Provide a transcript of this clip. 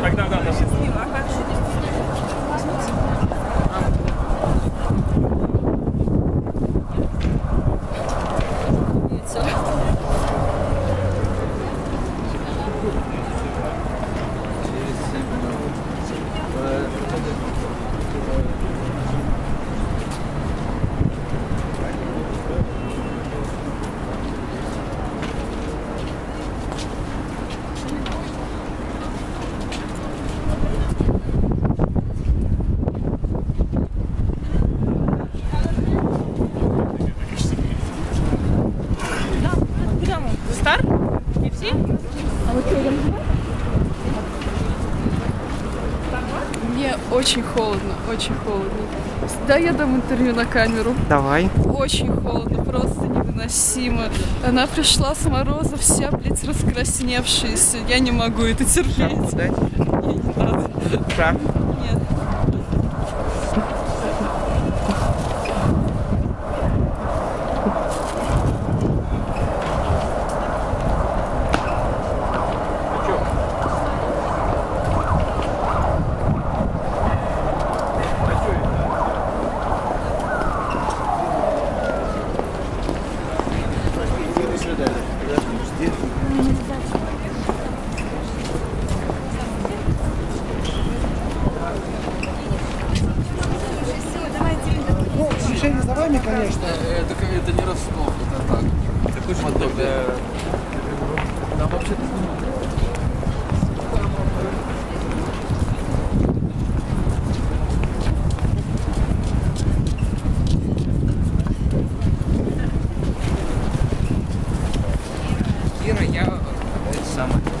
Тогда да, да. Стар? Кипси? Мне очень холодно, очень холодно. Да, я дам интервью на камеру. Давай. Очень холодно, просто невыносимо. Она пришла с мороза, вся, блядь, раскрасневшаяся. Я не могу это терпеть. Дать? Мне не надо. Шар. Нет. Ну, решение за вами, конечно. Это, это не Ростов, это так. Я... Это самое...